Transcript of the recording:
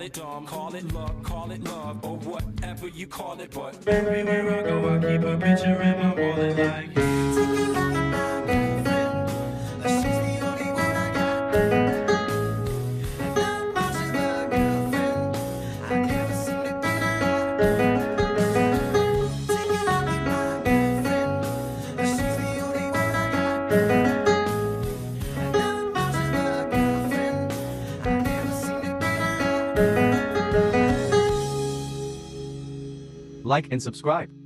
call it dumb, call it luck, call it love, or whatever you call it. But everywhere I go, I keep a picture in my wallet like. Like and subscribe.